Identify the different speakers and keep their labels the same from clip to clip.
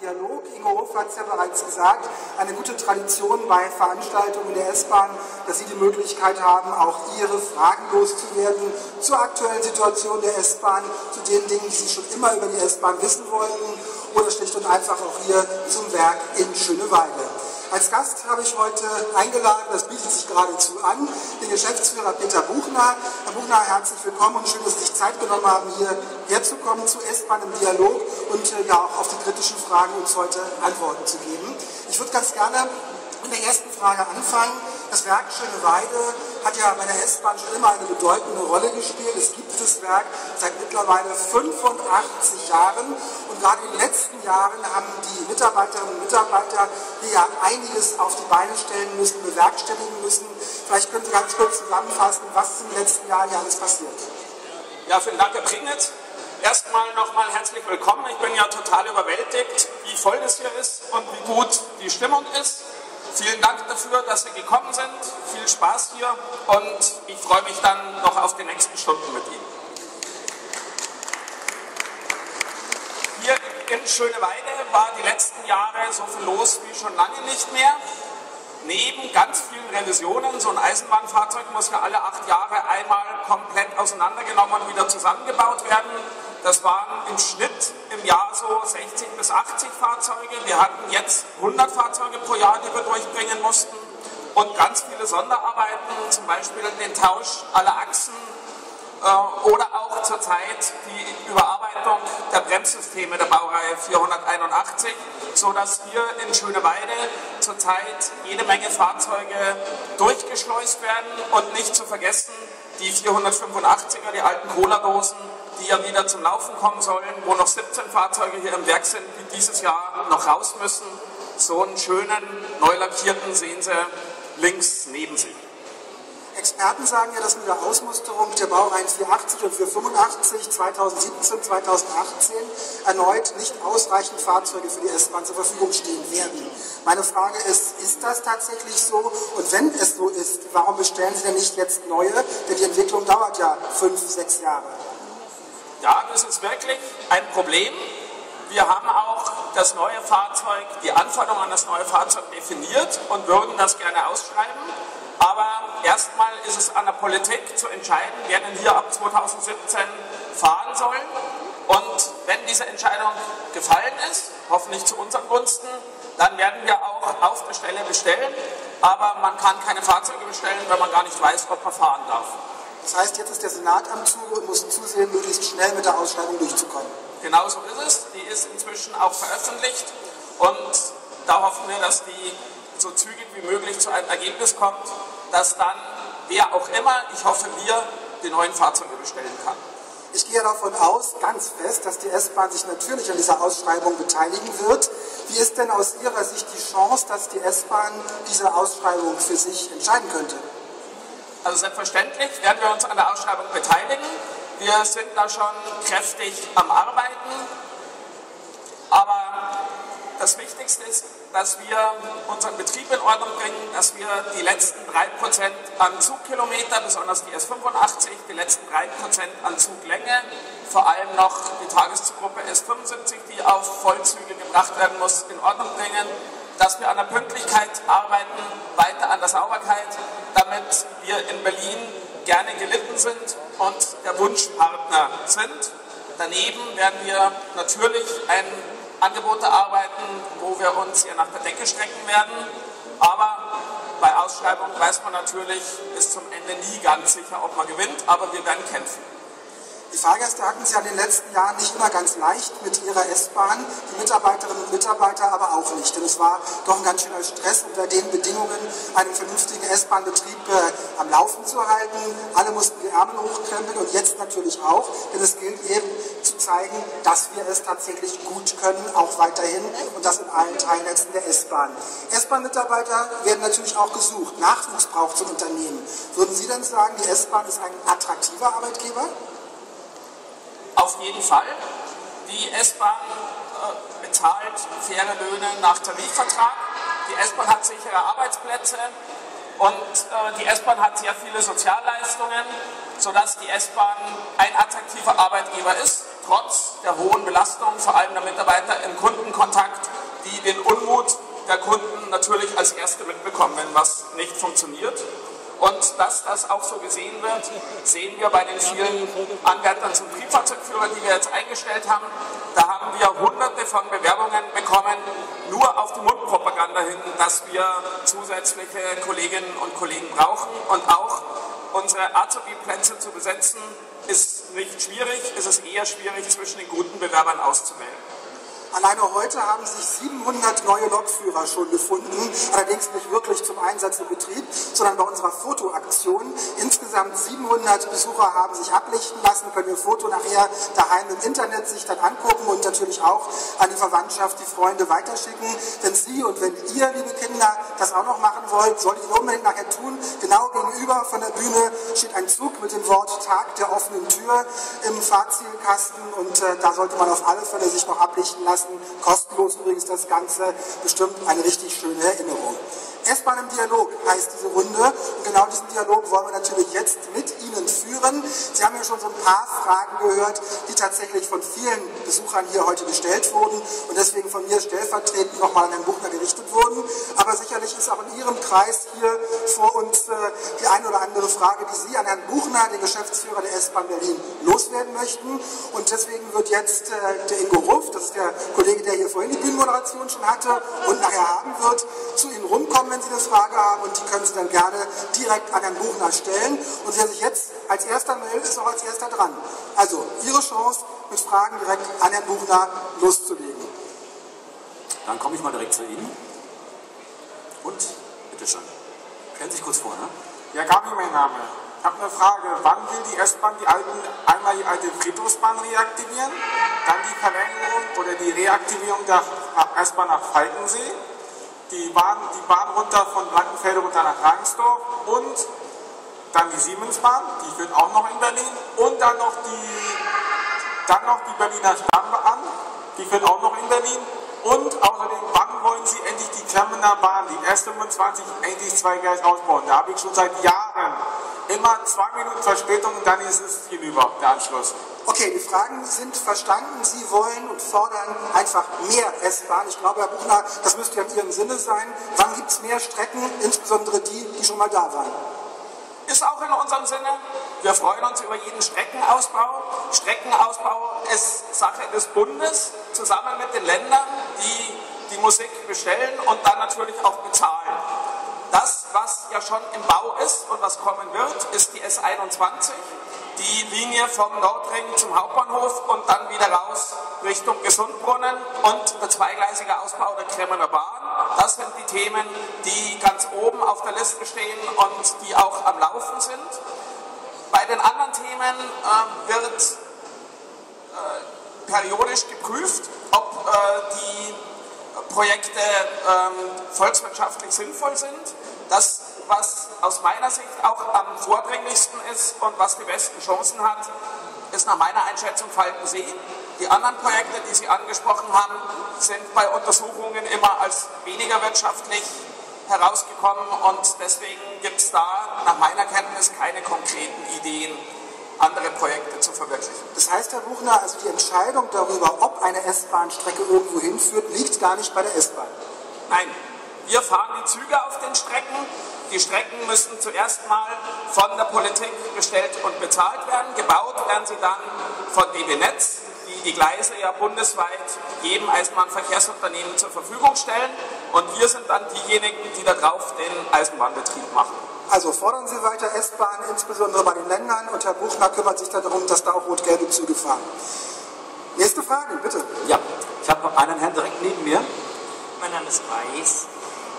Speaker 1: Dialog. Ingo Hof hat es ja bereits gesagt, eine gute Tradition bei Veranstaltungen der S-Bahn, dass Sie die Möglichkeit haben, auch Ihre Fragen loszuwerden zur aktuellen Situation der S-Bahn, zu den Dingen, die Sie schon immer über die S-Bahn wissen wollten oder schlicht und einfach auch hier zum Werk in Schöneweide. Als Gast habe ich heute eingeladen, das bietet sich geradezu an, den Geschäftsführer Peter Buchner. Herr Buchner, herzlich willkommen und schön, dass Sie sich Zeit genommen haben, hier herzukommen zu S-Bahn im Dialog und äh, ja auch auf die kritischen Fragen uns heute Antworten zu geben. Ich würde ganz gerne mit der ersten Frage anfangen. Das Werk Schöneweide hat ja bei der S-Bahn schon immer eine bedeutende Rolle gespielt. Es gibt das Werk seit mittlerweile 85 Jahren und gerade in den letzten Jahren haben die Mitarbeiterinnen und Mitarbeiter hier ja einiges auf die Beine stellen müssen, bewerkstelligen müssen. Vielleicht können Sie ganz kurz zusammenfassen, was in den letzten Jahren hier alles passiert.
Speaker 2: Ja, vielen Dank, Herr Prignitz. Erstmal nochmal herzlich willkommen. Ich bin ja total überwältigt, wie voll das hier ist und wie gut die Stimmung ist. Vielen Dank dafür, dass Sie gekommen sind. Viel Spaß hier und ich freue mich dann noch auf die nächsten Stunden mit Ihnen. Hier in Schöneweide war die letzten Jahre so viel los wie schon lange nicht mehr. Neben ganz vielen Revisionen, so ein Eisenbahnfahrzeug muss ja alle acht Jahre einmal komplett auseinandergenommen und wieder zusammengebaut werden. Das waren im Schnitt im Jahr so 60 bis 80 Fahrzeuge. Wir hatten jetzt 100 Fahrzeuge pro Jahr, die wir durchbringen mussten. Und ganz viele Sonderarbeiten, zum Beispiel den Tausch aller Achsen äh, oder auch zurzeit die Überarbeitung der Bremssysteme der Baureihe 481, sodass hier in Schöneweide zurzeit jede Menge Fahrzeuge durchgeschleust werden und nicht zu vergessen die 485er, die alten Cola-Dosen, die ja wieder zum Laufen kommen sollen, wo noch 17 Fahrzeuge hier im Werk sind, die dieses Jahr noch raus müssen. So einen schönen, neu lackierten sehen Sie links neben sich.
Speaker 1: Experten sagen ja, dass mit der Ausmusterung der Baureihen 480 und 485 2017, 2018 erneut nicht ausreichend Fahrzeuge für die S-Bahn zur Verfügung stehen werden. Meine Frage ist, ist das tatsächlich so? Und wenn es so ist, warum bestellen Sie denn nicht jetzt neue? Denn die Entwicklung dauert ja fünf, sechs Jahre.
Speaker 2: Ja, das ist wirklich ein Problem. Wir haben auch das neue Fahrzeug, die Anforderungen an das neue Fahrzeug definiert und würden das gerne ausschreiben. Aber erstmal ist es an der Politik zu entscheiden, wer denn hier ab 2017 fahren soll. Und wenn diese Entscheidung gefallen ist, hoffentlich zu unseren Gunsten, dann werden wir auch auf der Stelle bestellen. Aber man kann keine Fahrzeuge bestellen, wenn man gar nicht weiß, ob man fahren darf.
Speaker 1: Das heißt, jetzt ist der Senat am Zuge und muss zusehen, möglichst schnell mit der Ausschreibung durchzukommen.
Speaker 2: Genau so ist es. Die ist inzwischen auch veröffentlicht und da hoffen wir, dass die so zügig wie möglich zu einem Ergebnis kommt, dass dann wer auch immer, ich hoffe wir, die neuen Fahrzeuge bestellen kann.
Speaker 1: Ich gehe davon aus, ganz fest, dass die S-Bahn sich natürlich an dieser Ausschreibung beteiligen wird. Wie ist denn aus Ihrer Sicht die Chance, dass die S-Bahn diese Ausschreibung für sich entscheiden könnte?
Speaker 2: Also selbstverständlich werden wir uns an der Ausschreibung beteiligen. Wir sind da schon kräftig am Arbeiten. Aber das Wichtigste ist, dass wir unseren Betrieb in Ordnung bringen, dass wir die letzten 3% an Zugkilometer, besonders die S85, die letzten 3% an Zuglänge, vor allem noch die Tageszugruppe S75, die auf Vollzüge gebracht werden muss, in Ordnung bringen dass wir an der Pünktlichkeit arbeiten, weiter an der Sauberkeit, damit wir in Berlin gerne gelitten sind und der Wunschpartner sind. Daneben werden wir natürlich ein Angebot erarbeiten, wo wir uns hier nach der Decke strecken werden. Aber bei Ausschreibung weiß man natürlich bis zum Ende nie ganz sicher, ob man gewinnt, aber wir werden kämpfen.
Speaker 1: Die Fahrgäste hatten es ja in den letzten Jahren nicht immer ganz leicht mit ihrer S-Bahn, die Mitarbeiterinnen und Mitarbeiter aber auch nicht. Denn es war doch ein ganz schöner Stress, unter den Bedingungen einen vernünftigen S-Bahn-Betrieb äh, am Laufen zu halten. Alle mussten die Ärmel hochkrempeln und jetzt natürlich auch, denn es gilt eben zu zeigen, dass wir es tatsächlich gut können, auch weiterhin und das in allen Teilnetzen der S-Bahn. S-Bahn-Mitarbeiter werden natürlich auch gesucht. Nachwuchs braucht ein Unternehmen. Würden Sie denn sagen, die S-Bahn ist ein attraktiver Arbeitgeber?
Speaker 2: Auf jeden Fall. Die S-Bahn äh, bezahlt faire Löhne nach Tarifvertrag. Die S-Bahn hat sichere Arbeitsplätze und äh, die S-Bahn hat sehr viele Sozialleistungen, sodass die S-Bahn ein attraktiver Arbeitgeber ist, trotz der hohen Belastung, vor allem der Mitarbeiter im Kundenkontakt die den Unmut der Kunden natürlich als Erste mitbekommen, wenn was nicht funktioniert. Und dass das auch so gesehen wird, sehen wir bei den vielen Anwärtern zum Triebfahrzeugführer, die wir jetzt eingestellt haben. Da haben wir hunderte von Bewerbungen bekommen, nur auf die Mundpropaganda hin, dass wir zusätzliche Kolleginnen und Kollegen brauchen. Und auch unsere Azubi-Plätze zu besetzen, ist nicht schwierig, es ist eher schwierig, zwischen den guten Bewerbern auszuwählen.
Speaker 1: Alleine heute haben sich 700 neue Lokführer schon gefunden, allerdings nicht wirklich zum Einsatz im Betrieb, sondern bei unserer Fotoaktion. Insgesamt 700 Besucher haben sich ablichten lassen, können ihr Foto nachher daheim im Internet sich dann angucken und natürlich auch an die Verwandtschaft, die Freunde weiterschicken. Wenn Sie und wenn ihr, liebe Kinder, das auch noch machen wollt, solltet ihr unbedingt nachher tun. Genau gegenüber von der Bühne steht ein Zug mit dem Wort Tag der offenen Tür im Fahrzielkasten und äh, da sollte man auf alle Fälle sich noch ablichten lassen lassen. Kostenlos übrigens das Ganze. Bestimmt eine richtig schöne Erinnerung. S-Bahn im Dialog heißt diese Runde. Und genau diesen Dialog wollen wir natürlich jetzt mit Ihnen führen. Sie haben ja schon so ein paar Fragen gehört, die tatsächlich von vielen Besuchern hier heute gestellt wurden und deswegen von mir stellvertretend nochmal an Herrn Buchner gerichtet wurden. Aber sicherlich ist auch in Ihrem Kreis hier vor uns äh, die eine oder andere Frage, die Sie an Herrn Buchner, den Geschäftsführer der S-Bahn Berlin, loswerden möchten. Und deswegen wird jetzt äh, der Ingo Ruff, das ist der Kollege, der hier vorhin die Bühnenmoderation schon hatte und nachher haben wird, zu Ihnen rumkommen wenn Sie eine Frage haben und die können Sie dann gerne direkt an Herrn Buchner stellen. Und wer sich jetzt als Erster meldet, ist auch als Erster dran. Also Ihre Chance, mit Fragen direkt an Herrn Buchner loszulegen.
Speaker 3: Dann komme ich mal direkt zu Ihnen. Und, bitteschön. Stellen Sie sich kurz vor, ne?
Speaker 4: Ja, Gabi, mein Name. Ich habe eine Frage. Wann will die S-Bahn die alten, einmal die alte Friedhofsbahn reaktivieren, dann die Verlängerung oder die Reaktivierung der S-Bahn nach Falkensee die Bahn, die Bahn runter von Blankenfelde runter nach Rangsdorf und dann die Siemensbahn, die führt auch noch in Berlin und dann noch die, dann noch die Berliner Stadtbahn, die führt auch noch in Berlin und außerdem, wann wollen Sie endlich die Terminal Bahn, die S25, endlich zweigleisig ausbauen? Da habe ich schon seit Jahren immer zwei Minuten Verspätung und dann ist es hinüber, der Anschluss.
Speaker 1: Okay, die Fragen sind verstanden. Sie wollen und fordern einfach mehr S-Bahn. Ich glaube, Herr Buchner, das müsste ja in Ihrem Sinne sein. Wann gibt es mehr Strecken, insbesondere die, die schon mal da waren?
Speaker 2: Ist auch in unserem Sinne. Wir freuen uns über jeden Streckenausbau. Streckenausbau ist Sache des Bundes zusammen mit den Ländern, die die Musik bestellen und dann natürlich auch bezahlen. Das, was ja schon im Bau ist und was kommen wird, ist die S21 die Linie vom Nordring zum Hauptbahnhof und dann wieder raus Richtung Gesundbrunnen und der zweigleisige Ausbau der Kremmener Bahn. Das sind die Themen, die ganz oben auf der Liste stehen und die auch am Laufen sind. Bei den anderen Themen äh, wird äh, periodisch geprüft, ob äh, die Projekte ähm, volkswirtschaftlich sinnvoll sind. Das was aus meiner Sicht auch am vordringlichsten ist und was die besten Chancen hat, ist nach meiner Einschätzung Falkensee. Die anderen Projekte, die Sie angesprochen haben, sind bei Untersuchungen immer als weniger wirtschaftlich herausgekommen und deswegen gibt es da nach meiner Kenntnis keine konkreten Ideen, andere Projekte zu verwirklichen.
Speaker 1: Das heißt, Herr Buchner, also die Entscheidung darüber, ob eine S-Bahn-Strecke irgendwo hinführt, liegt gar nicht bei der S-Bahn.
Speaker 2: Nein, wir fahren die Züge auf den Strecken die Strecken müssen zuerst mal von der Politik gestellt und bezahlt werden. Gebaut werden sie dann von DB Netz, die die Gleise ja bundesweit jedem Eisenbahnverkehrsunternehmen zur Verfügung stellen. Und wir sind dann diejenigen, die darauf den Eisenbahnbetrieb machen.
Speaker 1: Also fordern Sie weiter S-Bahn, insbesondere bei den Ländern. Und Herr Buchner kümmert sich darum, dass da auch rot-gelbe Züge fahren. Nächste Frage, bitte.
Speaker 3: Ja, ich habe einen Herrn direkt neben mir.
Speaker 5: Mein Name ist Reis.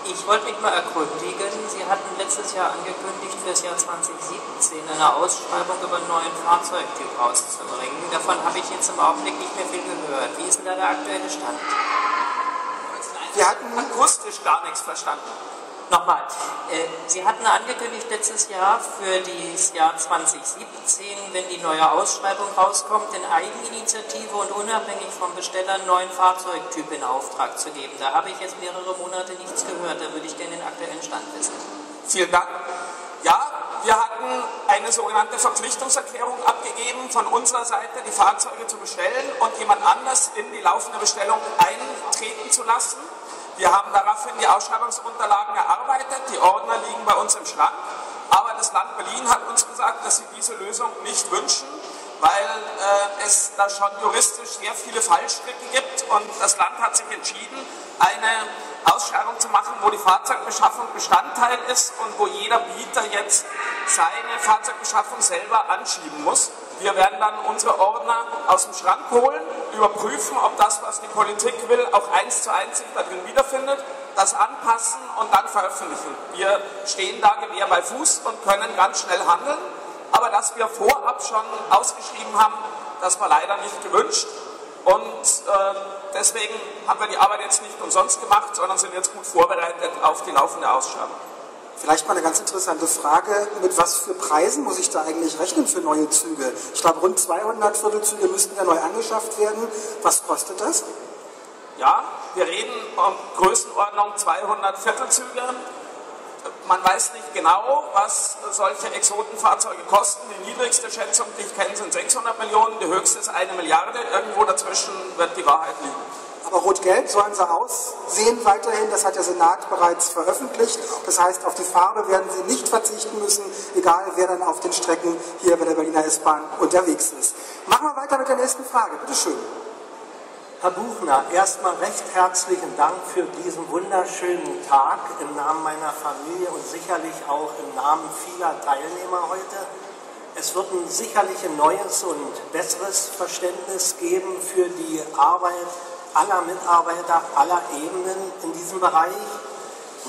Speaker 5: Ich wollte mich mal erkundigen, Sie hatten letztes Jahr angekündigt, für das Jahr 2017 eine Ausschreibung über einen neuen Fahrzeugtyp rauszubringen. Davon habe ich jetzt im Augenblick nicht mehr viel gehört. Wie ist denn da der aktuelle Stand?
Speaker 2: Wir hatten akustisch gar nichts verstanden.
Speaker 5: Nochmal, äh, Sie hatten angekündigt letztes Jahr für das Jahr 2017, wenn die neue Ausschreibung rauskommt, in Eigeninitiative und unabhängig vom Besteller einen neuen Fahrzeugtyp in Auftrag zu geben. Da habe ich jetzt mehrere Monate nichts gehört. Da würde ich gerne den aktuellen Stand wissen.
Speaker 2: Vielen Dank. Ja, wir hatten eine sogenannte Verpflichtungserklärung abgegeben, von unserer Seite die Fahrzeuge zu bestellen und jemand anders in die laufende Bestellung eintreten zu lassen. Wir haben daraufhin die Ausschreibungsunterlagen erarbeitet, die Ordner liegen bei uns im Schrank, aber das Land Berlin hat uns gesagt, dass sie diese Lösung nicht wünschen, weil äh, es da schon juristisch sehr viele Fallstricke gibt und das Land hat sich entschieden, eine Ausschreibung zu machen, wo die Fahrzeugbeschaffung Bestandteil ist und wo jeder Bieter jetzt seine Fahrzeugbeschaffung selber anschieben muss. Wir werden dann unsere Ordner aus dem Schrank holen, überprüfen, ob das, was die Politik will, auch eins zu eins sich da drin wiederfindet, das anpassen und dann veröffentlichen. Wir stehen da Gewehr bei Fuß und können ganz schnell handeln, aber dass wir vorab schon ausgeschrieben haben, das war leider nicht gewünscht. Und äh, deswegen haben wir die Arbeit jetzt nicht umsonst gemacht, sondern sind jetzt gut vorbereitet auf die laufende Ausschreibung.
Speaker 1: Vielleicht mal eine ganz interessante Frage, mit was für Preisen muss ich da eigentlich rechnen für neue Züge? Ich glaube, rund 200 Viertelzüge müssten ja neu angeschafft werden. Was kostet das?
Speaker 2: Ja, wir reden um Größenordnung 200 Viertelzüge. Man weiß nicht genau, was solche Exotenfahrzeuge kosten. Die niedrigste Schätzung, die ich kenne, sind 600 Millionen, die höchste ist eine Milliarde. Irgendwo dazwischen wird die Wahrheit liegen.
Speaker 1: Aber Rot-Gelb sollen sie aussehen weiterhin, das hat der Senat bereits veröffentlicht. Das heißt, auf die Farbe werden sie nicht verzichten müssen, egal wer dann auf den Strecken hier bei der Berliner S-Bahn unterwegs ist. Machen wir weiter mit der nächsten Frage. Bitte schön.
Speaker 6: Herr Buchner, erstmal recht herzlichen Dank für diesen wunderschönen Tag im Namen meiner Familie und sicherlich auch im Namen vieler Teilnehmer heute. Es wird ein sicherlich ein neues und besseres Verständnis geben für die Arbeit aller Mitarbeiter aller Ebenen in diesem Bereich.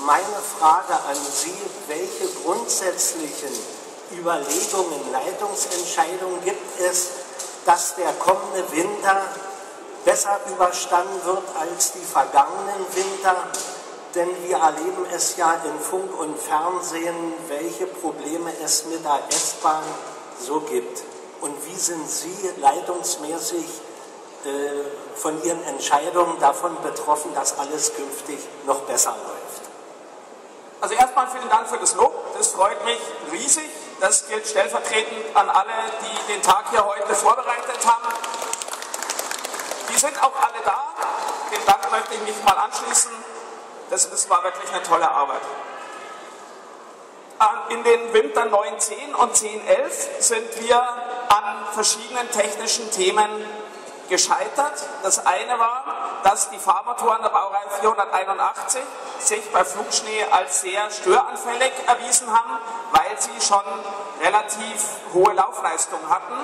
Speaker 6: Meine Frage an Sie, welche grundsätzlichen Überlegungen, Leitungsentscheidungen gibt es, dass der kommende Winter besser überstanden wird als die vergangenen Winter? Denn wir erleben es ja in Funk und Fernsehen, welche Probleme es mit der S-Bahn so gibt. Und wie sind Sie leitungsmäßig von ihren Entscheidungen davon betroffen, dass alles künftig noch besser läuft.
Speaker 2: Also erstmal vielen Dank für das Lob. Das freut mich riesig. Das gilt stellvertretend an alle, die den Tag hier heute vorbereitet haben. Die sind auch alle da. Den Dank möchte ich mich mal anschließen. Das, das war wirklich eine tolle Arbeit. In den Wintern 9, 10 und 10, 11 sind wir an verschiedenen technischen Themen gescheitert. Das eine war, dass die Fahrmotoren der Baureihe 481 sich bei Flugschnee als sehr störanfällig erwiesen haben, weil sie schon relativ hohe Laufleistungen hatten.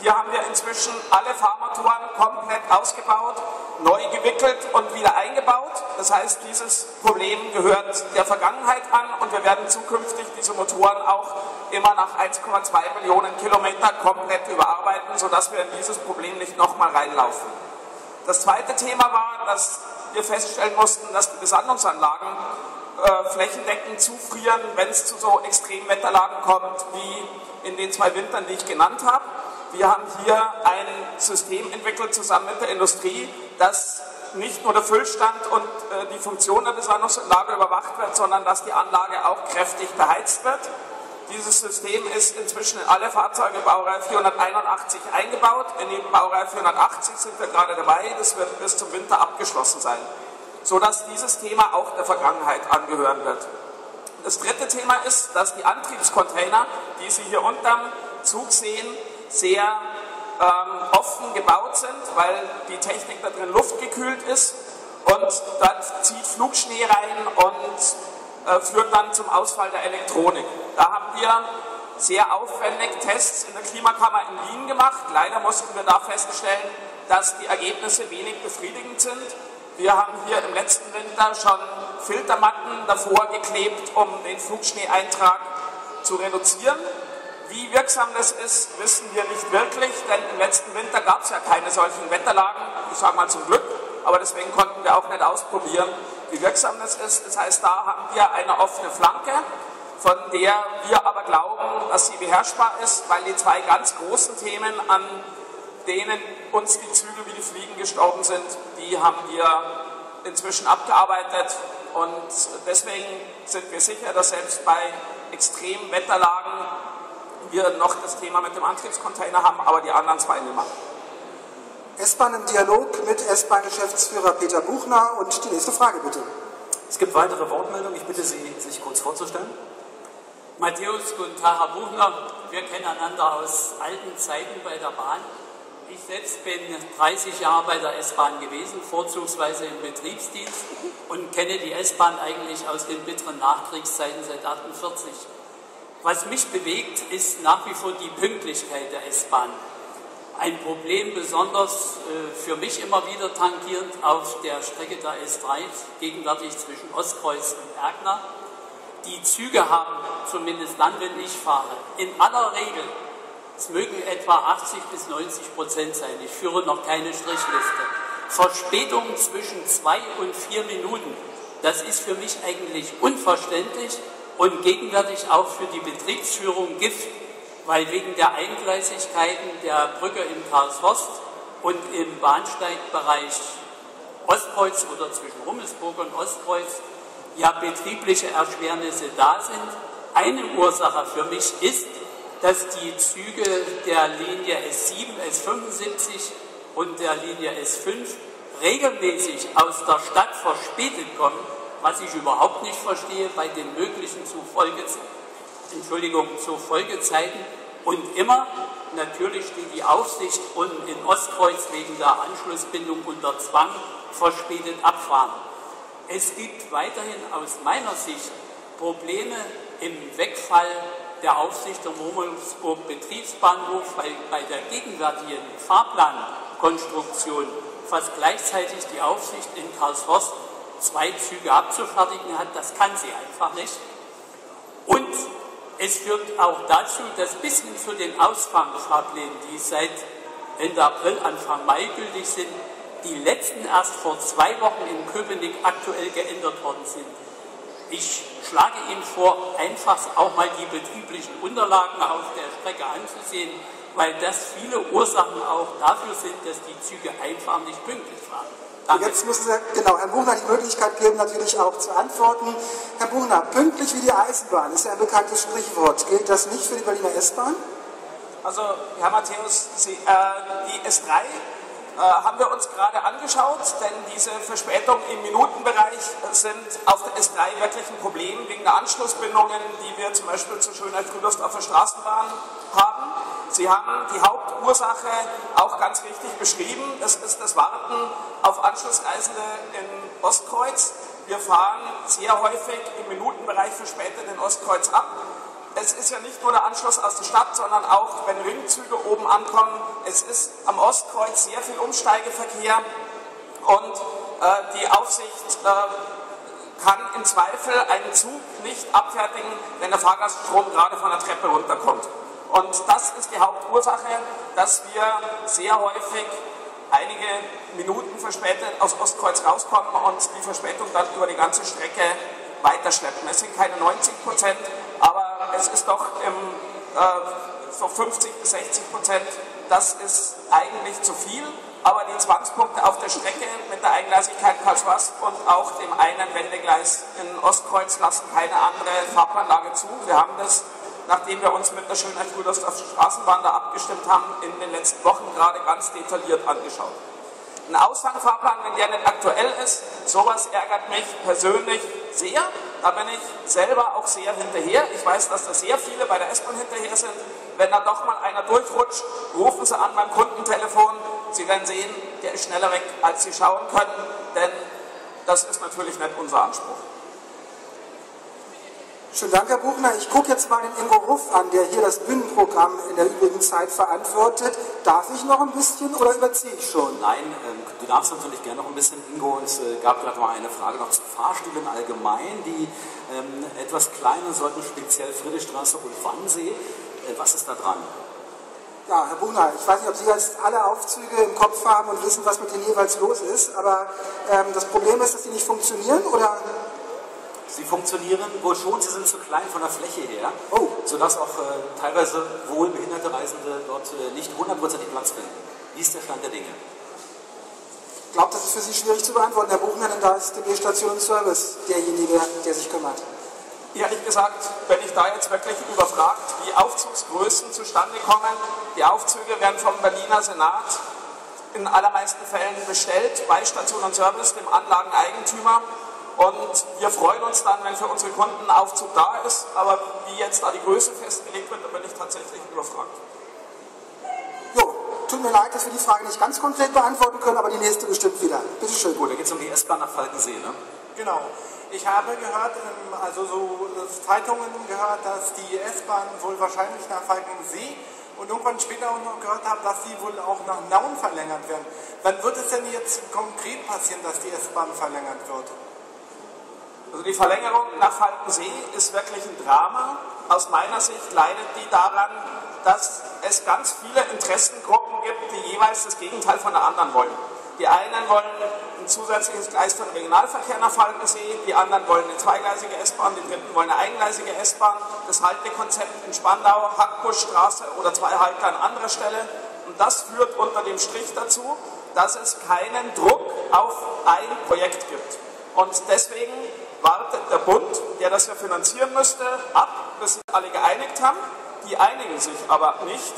Speaker 2: Hier haben wir inzwischen alle Fahrmotoren komplett ausgebaut, neu gewickelt und wieder eingebaut. Das heißt, dieses Problem gehört der Vergangenheit an und wir werden zukünftig diese Motoren auch immer nach 1,2 Millionen Kilometer komplett überarbeiten, sodass wir in dieses Problem nicht nochmal reinlaufen. Das zweite Thema war, dass wir feststellen mussten, dass die Besandungsanlagen äh, flächendeckend zufrieren, wenn es zu so extremen Wetterlagen kommt, wie in den zwei Wintern, die ich genannt habe. Wir haben hier ein System entwickelt zusammen mit der Industrie, das nicht nur der Füllstand und äh, die Funktion der Besandungsanlage überwacht wird, sondern dass die Anlage auch kräftig beheizt wird. Dieses System ist inzwischen in alle Fahrzeuge Baureihe 481 eingebaut. In die Baureihe 480 sind wir gerade dabei. Das wird bis zum Winter abgeschlossen sein, sodass dieses Thema auch der Vergangenheit angehören wird. Das dritte Thema ist, dass die Antriebscontainer, die Sie hier unterm Zug sehen, sehr ähm, offen gebaut sind, weil die Technik da drin luftgekühlt ist und dort zieht Flugschnee rein und äh, führt dann zum Ausfall der Elektronik. Da haben wir sehr aufwendig Tests in der Klimakammer in Wien gemacht. Leider mussten wir da feststellen, dass die Ergebnisse wenig befriedigend sind. Wir haben hier im letzten Winter schon Filtermatten davor geklebt, um den Flugschneeeintrag zu reduzieren. Wie wirksam das ist, wissen wir nicht wirklich, denn im letzten Winter gab es ja keine solchen Wetterlagen, ich sage mal zum Glück, aber deswegen konnten wir auch nicht ausprobieren, wie wirksam das ist. Das heißt, da haben wir eine offene Flanke, von der wir aber glauben, dass sie beherrschbar ist, weil die zwei ganz großen Themen, an denen uns die Zügel wie die Fliegen gestorben sind, die haben wir inzwischen abgearbeitet und deswegen sind wir sicher, dass selbst bei extremen Wetterlagen wir noch das Thema mit dem Antriebscontainer haben, aber die anderen zwei nicht mehr.
Speaker 1: S-Bahn im Dialog mit S-Bahn-Geschäftsführer Peter Buchner und die nächste Frage bitte.
Speaker 3: Es gibt weitere Wortmeldungen. Ich bitte Sie, sich kurz vorzustellen.
Speaker 7: Matthäus, guten Tag, Herr Buchner. Wir kennen einander aus alten Zeiten bei der Bahn. Ich selbst bin 30 Jahre bei der S-Bahn gewesen, vorzugsweise im Betriebsdienst und kenne die S-Bahn eigentlich aus den bitteren Nachkriegszeiten seit 48. Was mich bewegt, ist nach wie vor die Pünktlichkeit der S-Bahn. Ein Problem besonders äh, für mich immer wieder tankierend auf der Strecke der S3, gegenwärtig zwischen Ostkreuz und Erkner. Die Züge haben, zumindest dann, wenn ich fahre, in aller Regel es mögen etwa 80 bis 90 Prozent sein. Ich führe noch keine Strichliste. Verspätungen zwischen zwei und vier Minuten. Das ist für mich eigentlich unverständlich und gegenwärtig auch für die Betriebsführung Gift, weil wegen der Eingleisigkeiten der Brücke im Karlshorst und im Bahnsteigbereich Ostkreuz oder zwischen Rummelsburg und Ostkreuz ja betriebliche Erschwernisse da sind. Eine Ursache für mich ist, dass die Züge der Linie S7, S75 und der Linie S5 regelmäßig aus der Stadt verspätet kommen, was ich überhaupt nicht verstehe bei den möglichen zu Entschuldigung, zu. Und immer, natürlich steht die Aufsicht unten in Ostkreuz wegen der Anschlussbindung unter Zwang, verspätet abfahren. Es gibt weiterhin aus meiner Sicht Probleme im Wegfall der Aufsicht der Murmelsburg Betriebsbahnhof, weil bei der gegenwärtigen Fahrplankonstruktion fast gleichzeitig die Aufsicht in Karlshorst zwei Züge abzufertigen hat. Das kann sie einfach nicht. Und es führt auch dazu, dass bis hin zu den Ausgangsfahrplänen, die seit Ende April, Anfang Mai gültig sind, die letzten erst vor zwei Wochen in Köpenick aktuell geändert worden sind. Ich schlage Ihnen vor, einfach auch mal die betrieblichen Unterlagen auf der Strecke anzusehen, weil das viele Ursachen auch dafür sind, dass die Züge einfach nicht pünktlich fahren.
Speaker 1: Danke. Jetzt müssen Sie, genau, Herrn Buchner die Möglichkeit geben, natürlich auch zu antworten. Herr Buchner, pünktlich wie die Eisenbahn ist ja ein bekanntes Sprichwort. Gilt das nicht für die Berliner S-Bahn?
Speaker 2: Also, Herr Matthäus, Sie, äh, die S3 äh, haben wir uns gerade angeschaut, denn diese Verspätungen im Minutenbereich sind auf der S3 wirklich ein Problem wegen der Anschlussbindungen, die wir zum Beispiel zur Schönheit Frühlust auf der Straßenbahn haben. Sie haben die Hauptursache auch ganz richtig beschrieben. Es ist das Warten auf Anschlussreisende in Ostkreuz. Wir fahren sehr häufig im Minutenbereich verspätet in Ostkreuz ab es ist ja nicht nur der Anschluss aus der Stadt, sondern auch, wenn Ringzüge oben ankommen, es ist am Ostkreuz sehr viel Umsteigeverkehr und äh, die Aufsicht äh, kann im Zweifel einen Zug nicht abfertigen, wenn der Fahrgaststrom gerade von der Treppe runterkommt. Und das ist die Hauptursache, dass wir sehr häufig einige Minuten verspätet aus Ostkreuz rauskommen und die Verspätung dann über die ganze Strecke weiterschleppen. Es sind keine 90 Prozent, aber es ist doch im, äh, so 50 bis 60 Prozent, das ist eigentlich zu viel. Aber die Zwangspunkte auf der Strecke mit der Eingleisigkeit Karlsruhe und auch dem einen Wendegleis in Ostkreuz lassen keine andere Fahrplanlage zu. Wir haben das, nachdem wir uns mit der Schönheit auf Straßenbahn da abgestimmt haben, in den letzten Wochen gerade ganz detailliert angeschaut. Ein Aushangfahrplan, wenn der nicht aktuell ist, sowas ärgert mich persönlich sehr. Da bin ich selber auch sehr hinterher. Ich weiß, dass da sehr viele bei der S-Bahn hinterher sind. Wenn da doch mal einer durchrutscht, rufen Sie an beim Kundentelefon. Sie werden sehen, der ist schneller weg, als Sie schauen können, denn das ist natürlich nicht unser Anspruch.
Speaker 1: Schönen Dank, Herr Buchner. Ich gucke jetzt mal den Ingo Ruff an, der hier das Bühnenprogramm in der übrigen Zeit verantwortet. Darf ich noch ein bisschen oder überziehe ich schon?
Speaker 3: Nein, ähm, du darfst natürlich gerne noch ein bisschen, Ingo. Es äh, gab gerade mal eine Frage noch zu Fahrstühlen allgemein. Die ähm, etwas kleiner sollten speziell Friedrichstraße und Wannsee. Äh, was ist da dran?
Speaker 1: Ja, Herr Buchner, ich weiß nicht, ob Sie jetzt alle Aufzüge im Kopf haben und wissen, was mit denen jeweils los ist, aber ähm, das Problem ist, dass die nicht funktionieren oder
Speaker 3: Sie funktionieren wohl schon, sie sind zu klein von der Fläche her, oh. sodass auch äh, teilweise wohl behinderte Reisende dort äh, nicht hundertprozentig Platz finden. Wie ist der Stand der Dinge?
Speaker 1: Ich glaube, das ist für Sie schwierig zu beantworten, Herr Buchner, denn da ist DB Station Service derjenige, der sich kümmert.
Speaker 2: Ehrlich gesagt bin ich da jetzt wirklich überfragt, wie Aufzugsgrößen zustande kommen. Die Aufzüge werden vom Berliner Senat in allermeisten Fällen bestellt bei Station und Service, dem Anlageneigentümer. Und wir freuen uns dann, wenn für unsere Kunden ein Aufzug da ist. Aber wie jetzt da die Größe festgelegt wird, da bin ich tatsächlich überfragt.
Speaker 1: Jo, tut mir leid, dass wir die Frage nicht ganz konkret beantworten können, aber die nächste bestimmt wieder. Bitte schön.
Speaker 3: Gut, da geht es um die S-Bahn nach Falkensee, ne?
Speaker 6: Genau. Ich habe gehört, ähm, also so äh, Zeitungen gehört, dass die S-Bahn wohl wahrscheinlich nach Falkensee und irgendwann später auch noch gehört habe, dass sie wohl auch nach Nauen verlängert werden. Wann wird es denn jetzt konkret passieren, dass die S-Bahn verlängert wird?
Speaker 2: Also die Verlängerung nach Falkensee ist wirklich ein Drama. Aus meiner Sicht leidet die daran, dass es ganz viele Interessengruppen gibt, die jeweils das Gegenteil von der anderen wollen. Die einen wollen ein zusätzliches Gleis für den Regionalverkehr nach Falkensee, die anderen wollen eine zweigleisige S-Bahn, die dritten wollen eine eingleisige S-Bahn. Das Haltekonzept in Spandau, Hackbuschstraße oder zwei Halter an anderer Stelle. Und das führt unter dem Strich dazu, dass es keinen Druck auf ein Projekt gibt. Und deswegen wartet der Bund, der das ja finanzieren müsste, ab, bis sich alle geeinigt haben. Die einigen sich aber nicht.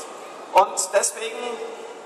Speaker 2: Und deswegen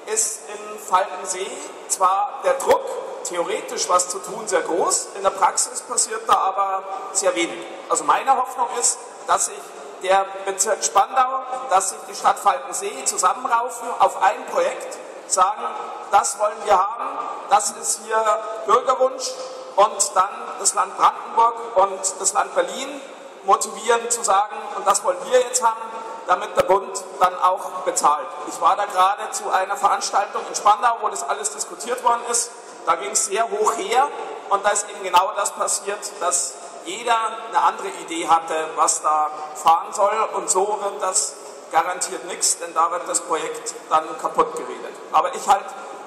Speaker 2: ist in Falkensee zwar der Druck, theoretisch was zu tun, sehr groß, in der Praxis passiert da aber sehr wenig. Also meine Hoffnung ist, dass sich der Bezirk Spandau, dass sich die Stadt Falkensee zusammenraufen auf ein Projekt, sagen, das wollen wir haben, das ist hier Bürgerwunsch und dann das Land Brandenburg und das Land Berlin motivieren zu sagen, und das wollen wir jetzt haben, damit der Bund dann auch bezahlt. Ich war da gerade zu einer Veranstaltung in Spandau, wo das alles diskutiert worden ist. Da ging es sehr hoch her und da ist eben genau das passiert, dass jeder eine andere Idee hatte, was da fahren soll und so wird das garantiert nichts, denn da wird das Projekt dann kaputt geredet. Aber ich halte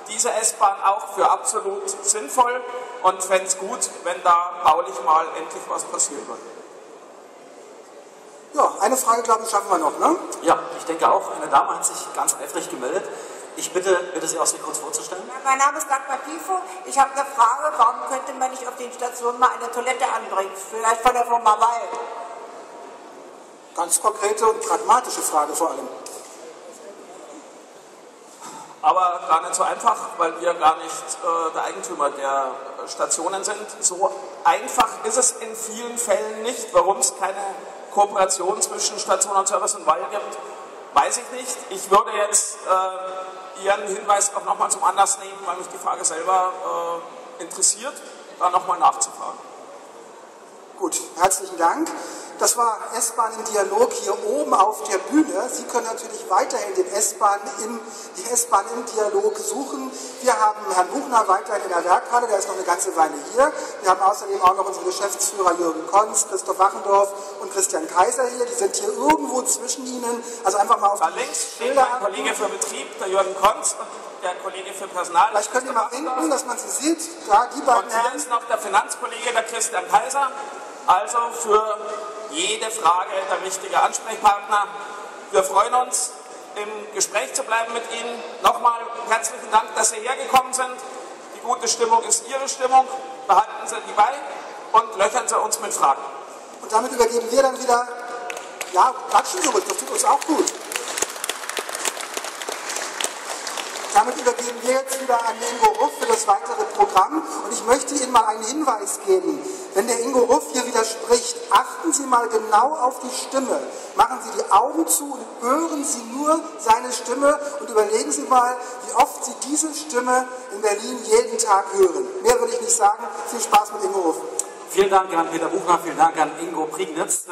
Speaker 2: diese S-Bahn auch für absolut sinnvoll und fände es gut, wenn da baulich mal endlich was passieren würde.
Speaker 1: Ja, eine Frage, glaube ich, schaffen wir noch, ne?
Speaker 3: Ja, ich denke auch. Eine Dame hat sich ganz eifrig gemeldet. Ich bitte, bitte Sie auch sich kurz vorzustellen.
Speaker 8: Mein Name ist Dagmar Pifo. Ich habe eine Frage, warum könnte man nicht auf den Stationen mal eine Toilette anbringen? Vielleicht von der Firma Weil.
Speaker 1: Ganz konkrete und pragmatische Frage vor allem.
Speaker 2: Aber gar nicht so einfach, weil wir gar nicht äh, der Eigentümer der Stationen sind. So einfach ist es in vielen Fällen nicht. Warum es keine Kooperation zwischen Station und Service und Weil gibt, weiß ich nicht. Ich würde jetzt äh, Ihren Hinweis auch nochmal zum Anlass nehmen, weil mich die Frage selber äh, interessiert, da nochmal nachzufragen.
Speaker 1: Gut, herzlichen Dank. Das war S-Bahn im Dialog hier oben auf der Bühne. Sie können natürlich weiterhin den S-Bahn im, die S-Bahn im Dialog suchen. Wir haben Herrn Buchner weiterhin in der Werkhalle, der ist noch eine ganze Weile hier. Wir haben außerdem auch noch unsere Geschäftsführer Jürgen Konz, Christoph Wachendorf und Christian Kaiser hier. Die sind hier irgendwo zwischen Ihnen. Also einfach mal auf
Speaker 2: da links steht mein Kollege für Betrieb, der Jürgen Konz und der Kollege für Personal.
Speaker 1: Vielleicht können Sie mal winken, dass man sie sieht. Da, die beiden
Speaker 2: und hier ist noch der Finanzkollege, der Christian Kaiser. Also für jede Frage der richtige Ansprechpartner. Wir freuen uns, im Gespräch zu bleiben mit Ihnen. Nochmal herzlichen Dank, dass Sie hergekommen sind. Die gute Stimmung ist Ihre Stimmung. Behalten Sie die bei und löchern Sie uns mit Fragen.
Speaker 1: Und damit übergeben wir dann wieder, ja, klatschen Sie ruhig, das tut uns auch gut. Damit übergeben wir jetzt wieder an Ingo Ruff für das weitere Programm. Und ich möchte Ihnen mal einen Hinweis geben. Wenn der Ingo Ruff hier wieder spricht, achten Sie mal genau auf die Stimme. Machen Sie die Augen zu und hören Sie nur seine Stimme und überlegen Sie mal, wie oft Sie diese Stimme in Berlin jeden Tag hören. Mehr würde ich nicht sagen. Viel Spaß mit Ingo Ruff.
Speaker 3: Vielen Dank an Peter Buchner, vielen Dank an Ingo Prignitz.